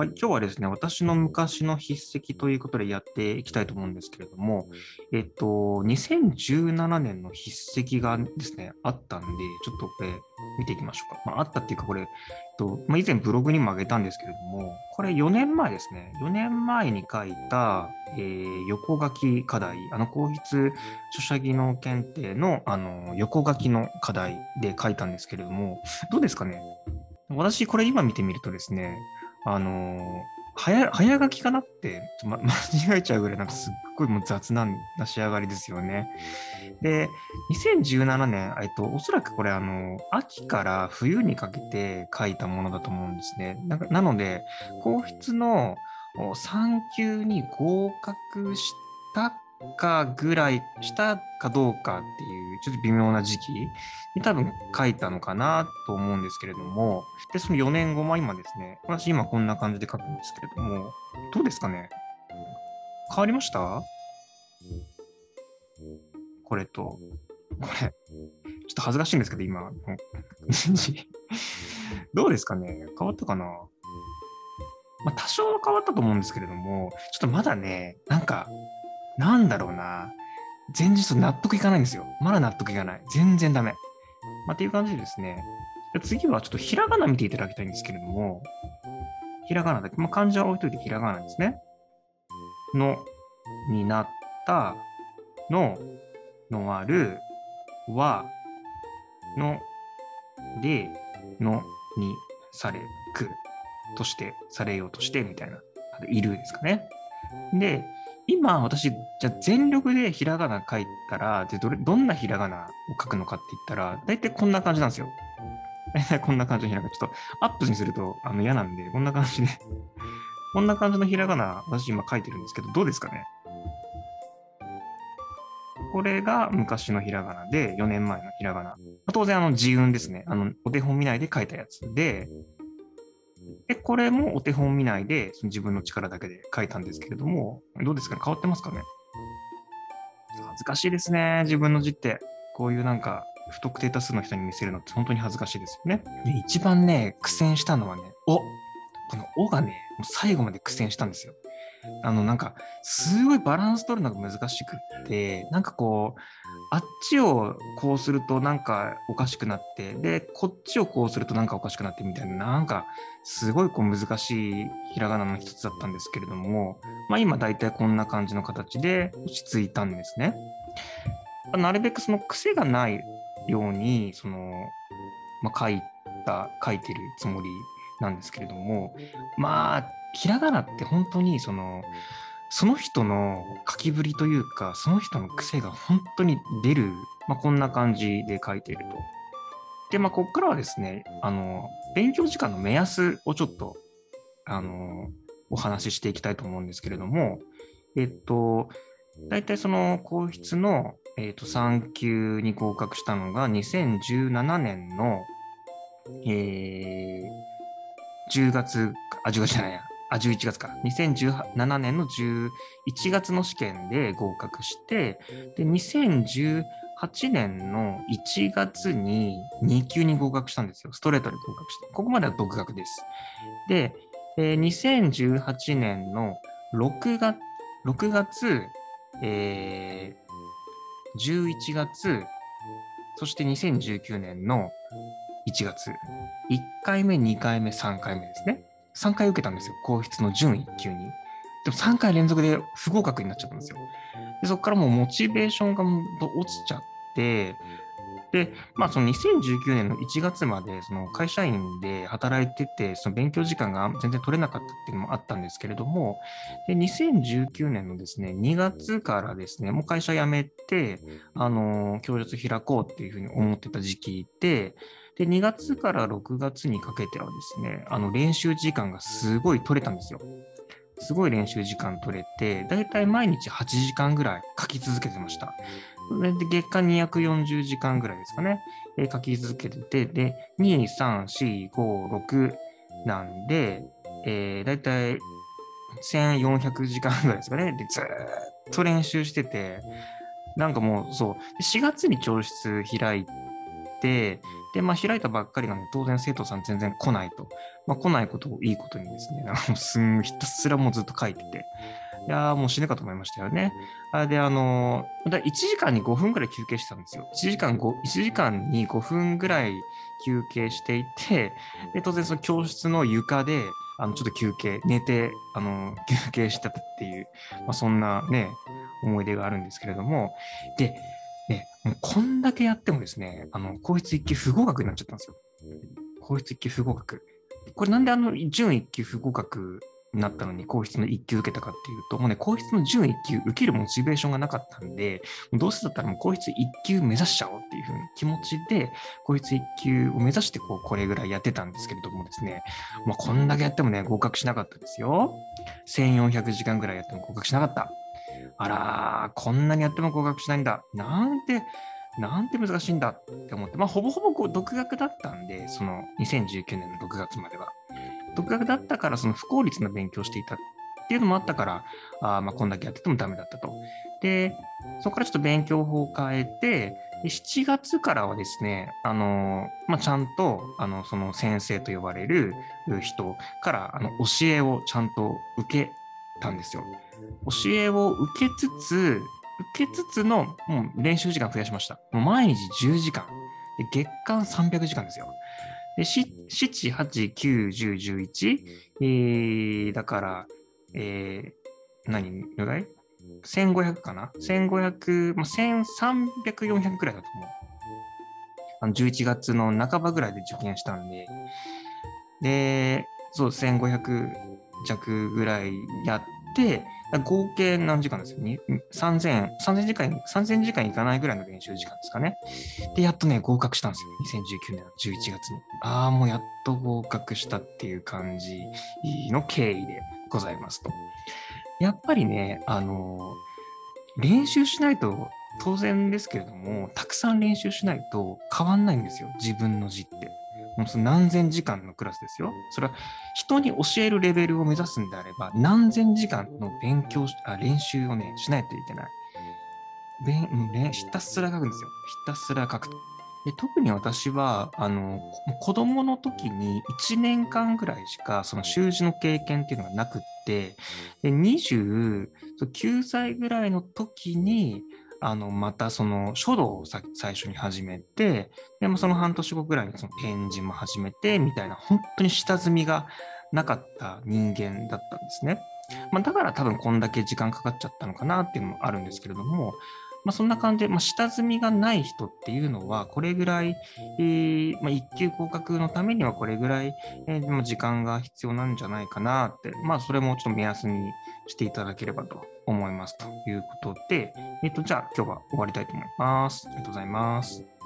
はい、今日はですね、私の昔の筆跡ということでやっていきたいと思うんですけれども、えっと、2017年の筆跡がですね、あったんで、ちょっとこれ見ていきましょうか。まあ、あったっていうか、これ、えっとまあ、以前ブログにも上げたんですけれども、これ4年前ですね、4年前に書いた、えー、横書き課題、あの、皇筆書写技能検定のあの横書きの課題で書いたんですけれども、どうですかね？私、これ今見てみるとですね、あの、早早書きかなってま、間違えちゃうぐらいなんかすっごいもう雑な仕上がりですよね。で、2017年、えっと、おそらくこれあの、秋から冬にかけて書いたものだと思うんですね。ななので、皇室の3級に合格したかぐらいしたかどうかっていうちょっと微妙な時期に多分書いたのかなと思うんですけれども、で、その4年後、まあ今ですね、私今こんな感じで書くんですけれども、どうですかね？変わりました？これと、これ、ちょっと恥ずかしいんですけど、今、どうですかね？変わったかな？まあ多少は変わったと思うんですけれども、ちょっとまだね、なんか、なんだろうな。全然納得いかないんですよ。まだ納得いかない。全然ダメ。まあ、っていう感じでですね。次はちょっとひらがな見ていただきたいんですけれども、ひらがなだけ、まあ、漢字は置いといてひらがなですね。の、になった、の、のある、は、の、で、の、に、され、く、として、されようとして、みたいな、いるですかね。で、今、私、じゃ全力でひらがな書いたら、でどれどんなひらがなを書くのかって言ったら、大体こんな感じなんですよ。大 体こんな感じのひらがな。ちょっとアップにするとあの嫌なんで、こんな感じで こんな感じのひらがな、私今書いてるんですけど、どうですかね？これが昔のひらがなで、4年前のひらがな。当然、あの、自運ですね。あの、お手本見ないで書いたやつで、で、これもお手本見ないで、その自分の力だけで書いたんですけれども、どうですかね？変わってますかね？恥ずかしいですね、自分の字って。こういうなんか、不特定多数の人に見せるのって本当に恥ずかしいですよね。で、一番ね、苦戦したのはね、おこの「お」がね、もう最後まで苦戦したんですよ。あの、なんか、すごいバランス取るのが難しくって、なんかこう、あっちをこうするとなんかおかしくなって、で、こっちをこうするとなんかおかしくなってみたいな、なんか、すごいこう難しいひらがなの一つだったんですけれども、まあ今大体こんな感じの形で落ち着いたんですね。なるべくその癖がないように、その、まあ、書いた、書いてるつもりなんですけれども、まあ、ひらがなって本当にそのその人の書きぶりというかその人の癖が本当に出る、まあ、こんな感じで書いていると。でまあここからはですねあの勉強時間の目安をちょっとあのお話ししていきたいと思うんですけれどもえっと大体その皇室の、えっと、3級に合格したのが2017年の、えー、10月あ10月じゃないやあ、11月か。2017年の11月の試験で合格して、で、2018年の1月に2級に合格したんですよ。ストレートで合格して。ここまでは独学です。で、えー、2018年の6月、6月、えー、11月、そして2019年の1月。1回目、2回目、3回目ですね。3回受けたんですよ。皇室の準1級に。でも3回連続で不合格になっちゃったんですよ。でそこからもうモチベーションが落ちちゃって、で、まあその2019年の1月までその会社員で働いてて、その勉強時間が全然取れなかったっていうのもあったんですけれども、で2019年のですね、2月からですね、もう会社辞めて、あの、教室開こうっていうふうに思ってた時期で、で、2月から6月にかけてはですね、あの練習時間がすごい取れたんですよ。すごい練習時間取れて、だいたい毎日8時間ぐらい書き続けてました。で月間240時間ぐらいですかね、え、書き続けてて、で、2、3、4、5、6なんで、えー、だいたい1400時間ぐらいですかね。で、ずっと練習してて、なんかもうそう、4月に教室開いて、で、まあ、開いたばっかりなので、当然生徒さん全然来ないと。まあ、来ないことをいいことにですね、あのすんひたすらもうずっと書いてて、いやーもう死ぬかと思いましたよね。あで、あのー、1時間に5分ぐらい休憩してたんですよ。1時間 ,1 時間に5分ぐらい休憩していて、で当然その教室の床で、あのちょっと休憩、寝て、あの 休憩してたっていう、まあ、そんなね、思い出があるんですけれども、で、ね、もうこんだけやってもですね、あの、皇室一級不合格になっちゃったんですよ。皇室一級不合格。これなんであの、準一級不合格になったのに皇室の1級受けたかっていうと、もうね、皇室の準1級受けるモチベーションがなかったんで、どうせだったらもう皇室1級目指しちゃおうっていう風に気持ちで、皇室1級を目指してこう、これぐらいやってたんですけれどもですね、まあ、こんだけやってもね、合格しなかったですよ。1400時間ぐらいやっても合格しなかった。あらー、こんなにやっても合格しないんだ。なんて、なんて難しいんだって思って、まあ、ほぼほぼこう独学だったんで、その2019年の6月までは。独学だったからその不効率な勉強していたっていうのもあったから、あまあこんだけやっててもダメだったと。で、そこからちょっと勉強法を変えて、7月からはですね、あのまあ、ちゃんとあのその先生と呼ばれる人からあの教えをちゃんと受けたんですよ。教えを受けつつ、受けつつのもう練習時間増やしました。もう毎日10時間。で月間300時間ですよ。で、7、8、9、10、11、えー、だから、えー、何、どれぐらい ?1500 かな ?1500、まあ、1300、400くらいだと思う。あの11月の半ばぐらいで受験したんで、で、そう、1500弱ぐらいやって、合計何時間ですよ。3000、3000時間、3000時間いかないぐらいの練習時間ですかね。で、やっとね、合格したんですよ。2019年の11月に。ああ、もうやっと合格したっていう感じの経緯でございますと。やっぱりね、あの練習しないと当然ですけれども、たくさん練習しないと変わんないんですよ。自分の字って。もうその何千時間のクラスですよ。それは人に教えるレベルを目指すんであれば、何千時間の勉強あ練習をね、しないといけない。勉ひたすら書くんですよ。ひたすら書くと。で特に私はあの子供の時に1年間ぐらいしかその習字の経験っていうのがなくってで29歳ぐらいの時にあのまたその書道を最初に始めてでもその半年後ぐらいにその展示も始めてみたいな本当に下積みがなかった人間だったんですね。まあ、だから多分こんだけ時間かかっちゃったのかなっていうのもあるんですけれども、まあ、そんな感じで、まあ、下積みがない人っていうのは、これぐらい、えーまあ、1級合格のためにはこれぐらい、えー、時間が必要なんじゃないかなって、まあ、それもちょっと目安にしていただければと思いますということで、えっ、ー、と、じゃあ今日は終わりたいと思います。ありがとうございます。